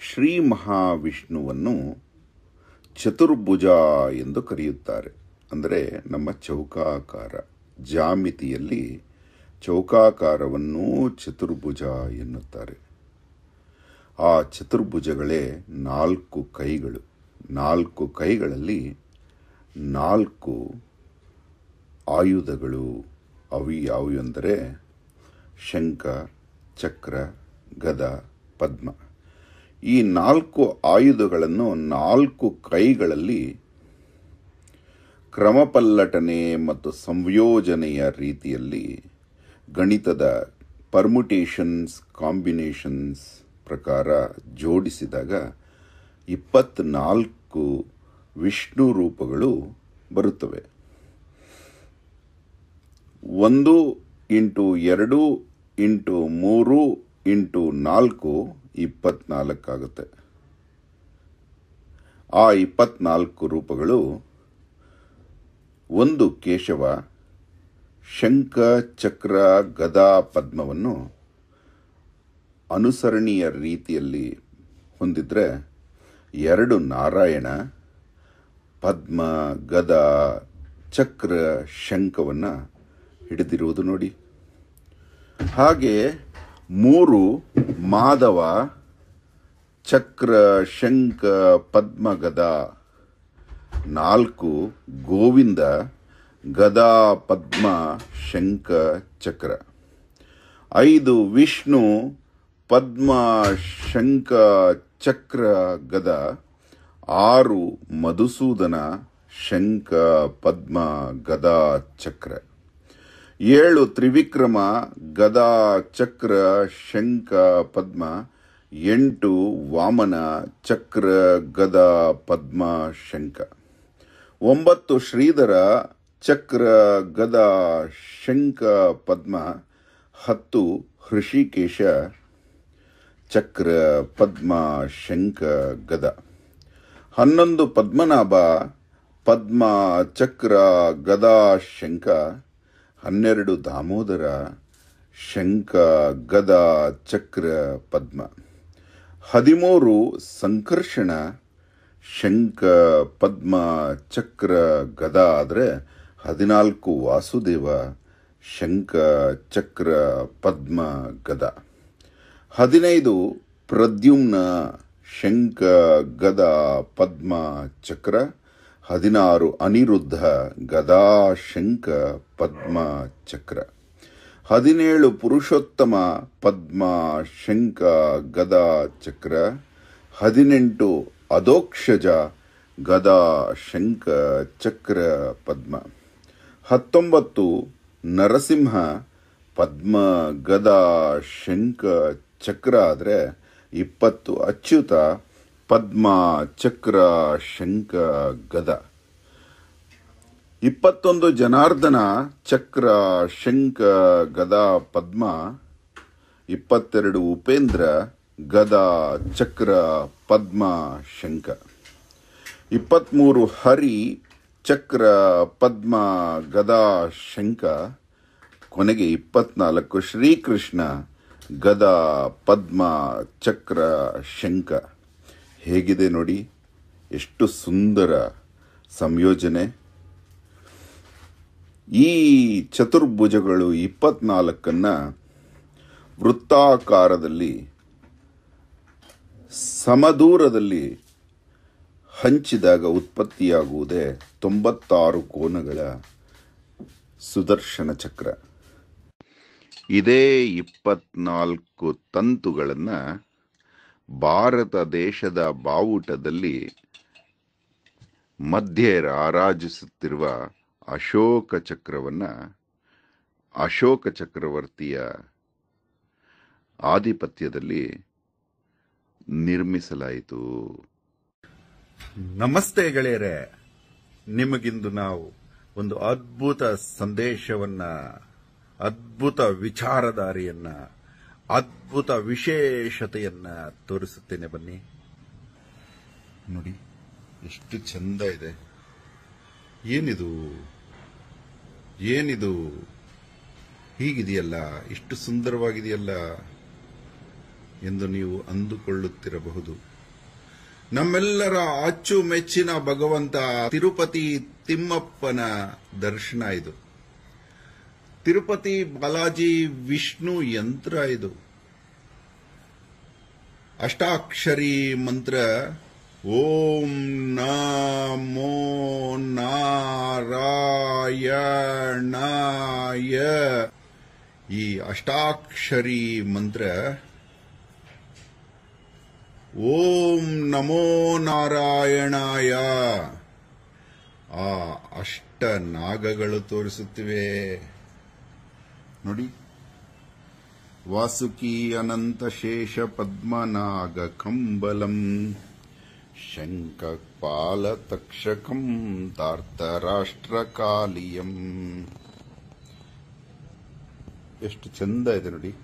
ಶ್ರೀ ಮಹಾವಿಷ್ಣುವನ್ನು ಚತುರ್ಭುಜ ಎಂದು ಕರೆಯುತ್ತಾರೆ. ಅಂದರೆ ನಮ್ಮ ಚೌಕಾಕಾರ ಜಾಮಿತಿಯಲ್ಲಿ ಚೌಕಾಕಾರವನ್ನು ಚತುರ್ಭುಜ ಎನ್ನುತ್ತಾರೆ. ಆ ಚತುರ್ಭುಜಗಳೇ ನಾಲ್ಕು ಕೈಗಳು. ನಾಲ್ಕು ಕೈಗಳಲ್ಲಿ ನಾಲ್ಕು ಆಯುಧಗಳು. ಅವು ಯಾವುವೆಂದರೆ ಶಂಖ, ಚಕ್ರ, ಗದ, ಪದ್ಮ. ಈ ನಾಲ್ಕು ಆಯುಧಗಳನ್ನು ನಾಲ್ಕು ಕೈಗಳಲ್ಲಿ ಕ್ರಮಪಲ್ಲಟನೆ ಮತ್ತು ಸಂಯೋಜನೆಯ ರೀತಿಯಲ್ಲಿ ಗಣಿತದ ಪರ್ಮುಟೇಷನ್ಸ್ ಕಾಂಬಿನೇಷನ್ಸ್ ಪ್ರಕಾರ ಜೋಡಿಸಿದಾಗ ಇಪ್ಪತ್ನಾಲ್ಕು ವಿಷ್ಣು ರೂಪಗಳು ಬರುತ್ತವೆ. ಒಂದು ಇಂಟು ಎರಡು ಇಂಟು ಮೂರು ಇಂಟು ನಾಲ್ಕು ಇಪ್ಪತ್ನಾಲ್ಕಾಗುತ್ತೆ. ಆ ಇಪ್ಪತ್ನಾಲ್ಕು ರೂಪಗಳು ಒಂದು ಕೇಶವ, ಶಂಖ, ಚಕ್ರ, ಗದಾ ಪದ್ಮವನ್ನು ಅನುಸರಣೀಯ ರೀತಿಯಲ್ಲಿ ಹೊಂದಿದ್ರೆ ಎರಡು ನಾರಾಯಣ, ಪದ್ಮ, ಗದ, ಚಕ್ರ, ಶಂಖವನ್ನು ಹಿಡಿದಿರುವುದು ನೋಡಿ. ಹಾಗೆ ಮೂರು ಮಾಧವ, ಚಕ್ರ, ಶಂಖ ಪದ್ಮ ಗದ ನಾಲ್ಕು ಗೋವಿಂದ, ಗದಾ, ಪದ್ಮ, ಶಂಖ, ಚಕ್ರ. ಐದು ವಿಷ್ಣು, ಪದ್ಮ, ಶಂಖ, ಚಕ್ರ, ಗದ. ಆರು ಮಧುಸೂದನ, ಶಂಖ, ಪದ್ಮ, ಗದಾ, ಚಕ್ರ. ಏಳು ತ್ರಿವಿಕ್ರಮ, ಗದಾ, ಚಕ್ರ, ಶಂಖ, ಪದ್ಮ, ಎಂಟು ವಾಮನ, ಚಕ್ರ, ಗದ, ಪದ್ಮ, ಶಂಖ. ಒಂಬತ್ತು ಶ್ರೀಧರ, ಚಕ್ರ, ಗದ, ಶಂಖ, ಪದ್ಮ, ಹತ್ತು ಹೃಷಿಕೇಶ, ಚಕ್ರ, ಪದ್ಮ, ಶಂಖ, ಗದ. ಹನ್ನೊಂದು ಪದ್ಮನಾಭ, ಪದ್ಮ, ಚಕ್ರ, ಗದಾ, ಶಂಖ ಹನ್ನೆರಡು ದಾಮೋದರ, ಶಂಖ, ಗದ, ಚಕ್ರ, ಪದ್ಮ. ಹದಿಮೂರು ಸಂಕರ್ಷಣ, ಶಂಖ, ಪದ್ಮ, ಚಕ್ರ, ಗದ ಆದರೆ ಹದಿನಾಲ್ಕು ವಾಸುದೇವ, ಶಂಖ, ಚಕ್ರ, ಪದ್ಮ, ಗದ. ಹದಿನೈದು ಪ್ರದ್ಯುಮ್ನ, ಶಂಖ, ಗದ, ಪದ್ಮ, ಚಕ್ರ. ಹದಿನಾರು ಅನಿರುದ್ಧ ಗದಾ ಶಂಖ ಪದ್ಮ ಚಕ್ರ ಹದಿನೇಳು ಪುರುಷೋತ್ತಮ ಪದ್ಮ ಶಂಕ ಗದಾ ಚಕ್ರ ಹದಿನೆಂಟು ಅಧೋಕ್ಷಜ ಗದಾ ಶಂಕ ಚಕ್ರ ಪದ್ಮ. ಹತ್ತೊಂಬತ್ತು ನರಸಿಂಹ ಪದ್ಮ ಗದಾ ಶಂಕ ಚಕ್ರ ಆದರೆ ಇಪ್ಪತ್ತು ಅಚ್ಯುತ ಪದ್ಮ ಚಕ್ರ ಶಂಖ ಗದ. ಇಪ್ಪತ್ತೊಂದು ಜನಾರ್ದನ ಚಕ್ರ ಶಂಖ ಗದ ಪದ್ಮ, ಇಪ್ಪತ್ತೆರಡು ಉಪೇಂದ್ರ ಗದ ಚಕ್ರ ಪದ್ಮ ಶಂಖ. ಇಪ್ಪತ್ತ್ಮೂರು ಹರಿ ಚಕ್ರ ಪದ್ಮ ಗದ ಶಂಖ, ಕೊನೆಗೆ ಇಪ್ಪತ್ನಾಲ್ಕು ಶ್ರೀಕೃಷ್ಣ ಗದ ಪದ್ಮ ಚಕ್ರ ಶಂಖ. ಹೇಗಿದೆ ನೋಡಿ, ಎಷ್ಟು ಸುಂದರ ಸಂಯೋಜನೆ. ಈ ಚತುರ್ಭುಜಗಳು ಇಪ್ಪತ್ನಾಲ್ಕನ್ನು ವೃತ್ತಾಕಾರದಲ್ಲಿ, ಸಮದೂರದಲ್ಲಿ ಹಂಚಿದಾಗ ಉತ್ಪತ್ತಿಯಾಗುವುದೇ ತೊಂಬತ್ತಾರು ಕೋನಗಳ ಸುದರ್ಶನ ಚಕ್ರ. ಇದೇ ಇಪ್ಪತ್ನಾಲ್ಕು ತಂತುಗಳನ್ನು ಭಾರತ ದೇಶದ ಬಾವುಟದಲ್ಲಿ ಮಧ್ಯೆ ರಾರಾಜಿಸುತ್ತಿರುವ ಅಶೋಕ ಚಕ್ರವನ್ನು ಅಶೋಕ ಚಕ್ರವರ್ತಿಯ ಆಧಿಪತ್ಯದಲ್ಲಿ ನಿರ್ಮಿಸಲಾಯಿತು. ನಮಸ್ತೆ ಗೆಳೆಯರೆ. ನಿಮಗಿಂದು ನಾವು ಒಂದು ಅದ್ಭುತ ಸಂದೇಶವನ್ನ, ಅದ್ಭುತ ವಿಚಾರಧಾರೆಯನ್ನ ಅದ್ಭುತ ವಿಶೇಷತೆಯನ್ನ ತೋರಿಸುತ್ತೇನೆ ಬನ್ನಿ. ನೋಡಿ, ಎಷ್ಟು ಚಂದ ಇದೆ. ಏನಿದು? ಏನಿದು? ಹೀಗಿದೆಯಲ್ಲ, ಇಷ್ಟು ಸುಂದರವಾಗಿದೆಯಲ್ಲ ಎಂದು ನೀವು ಅಂದುಕೊಳ್ಳುತ್ತಿರಬಹುದು. ನಮ್ಮೆಲ್ಲರ ಅಚ್ಚುಮೆಚ್ಚಿನ ಭಗವಂತ ತಿರುಪತಿ ತಿಮ್ಮಪ್ಪನ ದರ್ಶನ ಇದು. ತಿರುಪತಿ ಬಾಲಾಜಿ ವಿಷ್ಣು ಯಂತ್ರ ಇದು. ಅಷ್ಟಾಕ್ಷರಿ ಮಂತ್ರ ಓಂ ನಮೋ ನಾರಾಯಣಾಯ. ಈ ಅಷ್ಟಾಕ್ಷರಿ ಮಂತ್ರ ಓಂ ನಮೋ ನಾರಾಯಣಾಯ. ಆ ಅಷ್ಟ ನಾಗಗಳು ತೋರಿಸುತ್ತಿವೆ. ನೋಡಿ. ವಾಸುಕಿ ಅನಂತ ಶೇಷ ಪದ್ಮನಾಗ ಕಂಬಲಂ ಶಂಖಪಾಲ ತಕ್ಷಕಂ ಧಾರ್ತರಾಷ್ಟ್ರಕಾಲಿಯಂ. ಎಷ್ಟು ಚಂದ ಇದೆ ನೋಡಿ.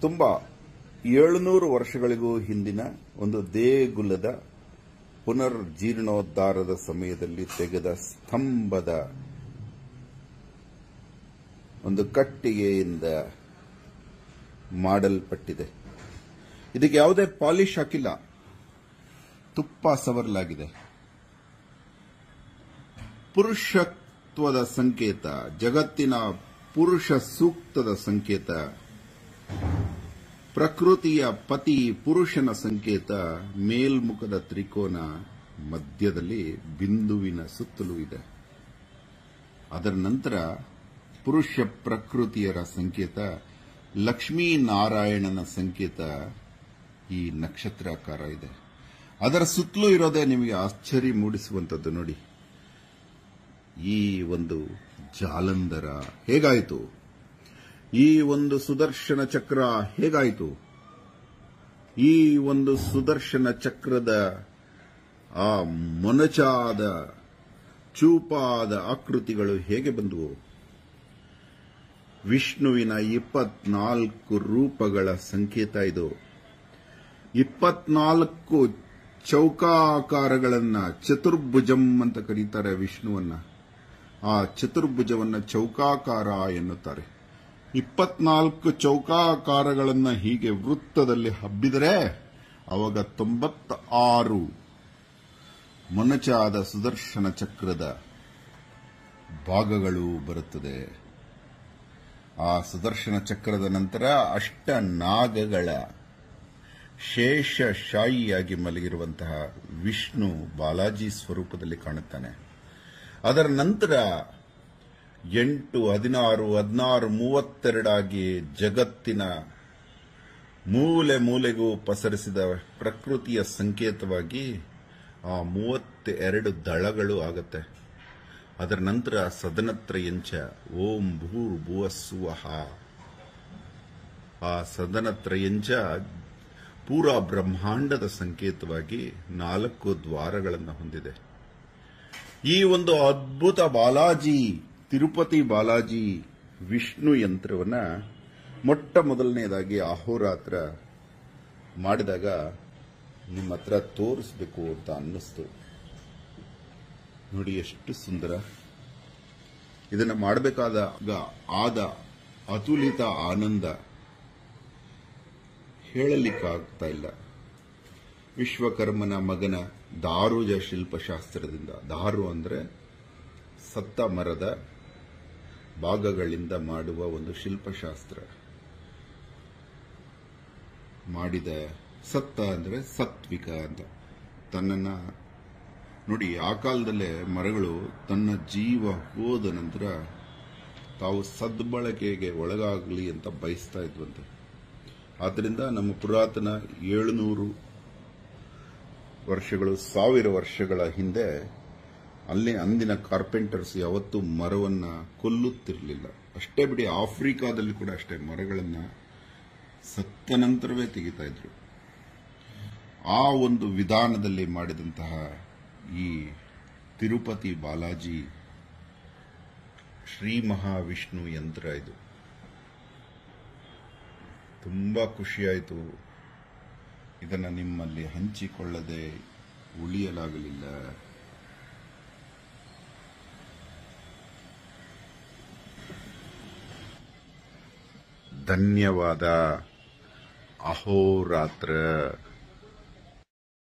ತುಂಬಾ ಏಳುನೂರು ವರ್ಷಗಳಿಗೂ ಹಿಂದಿನ ಒಂದು ದೇಗುಲದ ಪುನರ್ಜೀರ್ಣೋದ್ಧಾರದ ಸಮಯದಲ್ಲಿ ತೆಗೆದ ಸ್ತಂಭದ ಒಂದು ಕಟ್ಟಿಗೆಯಿಂದ ಮಾಡಲ್ಪಟ್ಟಿದೆ. ಇದಕ್ಕೆ ಯಾವುದೇ ಪಾಲಿಶ್ ಹಾಕಿಲ್ಲ. ತುಪ್ಪ ಸವರಲಾಗಿದೆ. ಪುರುಷತ್ವದ ಸಂಕೇತ, ಜಗತ್ತಿನ ಪುರುಷ ಸೂಕ್ತದ ಸಂಕೇತ, ಪ್ರಕೃತಿಯ ಪತಿ ಪುರುಷನ ಸಂಕೇತ, ಮೇಲ್ಮುಖದ ತ್ರಿಕೋನ ಮಧ್ಯದಲ್ಲಿ ಬಿಂದುವಿನ ಸುತ್ತಲೂ ಇದೆ. ಅದರ ನಂತರ ಪುರುಷ ಪ್ರಕೃತಿಯರ ಸಂಕೇತ ಲಕ್ಷ್ಮೀನಾರಾಯಣನ ಸಂಕೇತ ಈ ನಕ್ಷತ್ರಾಕಾರ ಇದೆ. ಅದರ ಸುತ್ತಲೂ ಇರೋದೇ ನಿಮಗೆ ಆಶ್ಚರ್ಯ ಮೂಡಿಸುವಂತದ್ದು ನೋಡಿ. ಈ ಒಂದು ಜಾಲಂಧರ ಹೇಗಾಯಿತು? ಈ ಒಂದು ಸುದರ್ಶನ ಚಕ್ರ ಹೇಗಾಯಿತು? ಈ ಒಂದು ಸುದರ್ಶನ ಚಕ್ರದ ಆ ಮೊನಚಾದ ಚೂಪಾದ ಆಕೃತಿಗಳು ಹೇಗೆ ಬಂದವು? ವಿಷ್ಣುವಿನ ಇಪ್ಪತ್ನಾಲ್ಕು ರೂಪಗಳ ಸಂಕೇತ ಇದು. ಇಪ್ಪತ್ನಾಲ್ಕು ಚೌಕಾಕಾರಗಳನ್ನ ಚತುರ್ಭುಜಂ ಅಂತ ಕರೀತಾರೆ ವಿಷ್ಣುವನ್ನ. ಆ ಚತುರ್ಭುಜವನ್ನ ಚೌಕಾಕಾರ ಎನ್ನುತ್ತಾರೆ. ಇಪ್ಪತ್ನಾಲ್ಕು ಚೌಕಾಕಾರಗಳನ್ನ ಹೀಗೆ ವೃತ್ತದಲ್ಲಿ ಹಬ್ಬಿದರೆ ಅವಾಗ ತೊಂಬತ್ತ ಆರು ಮೊನಚಾದ ಸುದರ್ಶನ ಚಕ್ರದ ಭಾಗಗಳು ಬರುತ್ತದೆ. ಆ ಸುದರ್ಶನ ಚಕ್ರದ ನಂತರ ಅಷ್ಟ ನಾಗಗಳ ಶೇಷಶಾಹಿಯಾಗಿ ಮಲಗಿರುವಂತಹ ವಿಷ್ಣು ಬಾಲಾಜಿ ಸ್ವರೂಪದಲ್ಲಿ ಕಾಣುತ್ತಾನೆ. ಅದರ ನಂತರ ಎಂಟು, ಹದಿನಾರು ಹದಿನಾರು, ಮೂವತ್ತೆರಡಾಗಿ ಜಗತ್ತಿನ ಮೂಲೆ ಮೂಲೆಗೂ ಪಸರಿಸಿದ ಪ್ರಕೃತಿಯ ಸಂಕೇತವಾಗಿ ಆ ಮೂವತ್ತೆರಡು ದಳಗಳು ಆಗತ್ತೆ. ಅದರ ನಂತರ ಸದನತ್ರಯಂಚ ಓಂ ಭೂರ್ ಭುವಸ್ಸುವಹ ಆ ಸದನತ್ರಯಂಚ ಪೂರಾ ಬ್ರಹ್ಮಾಂಡದ ಸಂಕೇತವಾಗಿ ನಾಲ್ಕು ದ್ವಾರಗಳನ್ನು ಹೊಂದಿದೆ. ಈ ಒಂದು ಅದ್ಭುತ ಬಾಲಾಜಿ, ತಿರುಪತಿ ಬಾಲಾಜಿ ವಿಷ್ಣು ಯಂತ್ರವನ್ನ ಮೊಟ್ಟ ಮೊದಲನೇದಾಗಿ ಅಹೋರಾತ್ರ ಮಾಡಿದಾಗ ನಿಮ್ಮ ಹತ್ರ ತೋರಿಸ್ಬೇಕು ಅಂತ ಅನ್ನಿಸ್ತು. ನೋಡಿ ಎಷ್ಟು ಸುಂದರ. ಇದನ್ನು ಮಾಡಬೇಕಾದಾಗ ಆದ ಅತುಲಿತ ಆನಂದ ಹೇಳಲಿಕ್ಕಾಗ್ತಾ ಇಲ್ಲ. ವಿಶ್ವಕರ್ಮನ ಮಗನ ದಾರುಜ ಶಿಲ್ಪಶಾಸ್ತ್ರದಿಂದ, ದಾರು ಅಂದರೆ ಸತ್ತ ಮರದ ಭಾಗಗಳಿಂದ ಮಾಡುವ ಒಂದು ಶಿಲ್ಪಶಾಸ್ತ್ರ. ಮಾಡಿದ ಸತ್ತ ಅಂದರೆ ಸತ್ವಿಕ ಅಂತ. ತನ್ನನ್ನ ನೋಡಿ, ಆ ಕಾಲದಲ್ಲೇ ಮರಗಳು ತನ್ನ ಜೀವ ಹೋದ ನಂತರ ತಾವು ಸದ್ಬಳಕೆಗೆ ಒಳಗಾಗಲಿ ಅಂತ ಬಯಸ್ತಾ ಇದ್ವಂತೆ. ಆದ್ದರಿಂದ ನಮ್ಮ ಪುರಾತನ ಏಳುನೂರು ವರ್ಷಗಳು, ಸಾವಿರ ವರ್ಷಗಳ ಹಿಂದೆ ಅಲ್ಲಿ ಅಂದಿನ ಕಾರ್ಪೆಂಟರ್ಸ್ ಯಾವತ್ತೂ ಮರವನ್ನ ಕೊಲ್ಲುತ್ತಿರಲಿಲ್ಲ. ಅಷ್ಟೇ ಬಿಡಿ, ಆಫ್ರಿಕಾದಲ್ಲಿ ಕೂಡ ಅಷ್ಟೇ ಮರಗಳನ್ನ ಸತ್ತ ನಂತರವೇ ತೆಗಿತಾ ಇದ್ರು. ಆ ಒಂದು ವಿಧಾನದಲ್ಲಿ ಮಾಡಿದಂತಹ ಈ ತಿರುಪತಿ ಬಾಲಾಜಿ ಶ್ರೀ ಮಹಾವಿಷ್ಣು ಯಂತ್ರ ಇದು. ತುಂಬ ಖುಷಿಯಾಯಿತು. ಇದನ್ನು ನಿಮ್ಮಲ್ಲಿ ಹಂಚಿಕೊಳ್ಳದೆ ಉಳಿಯಲಾಗಲಿಲ್ಲ. ಧನ್ಯವಾದ. ಅಹೋರಾತ್ರ.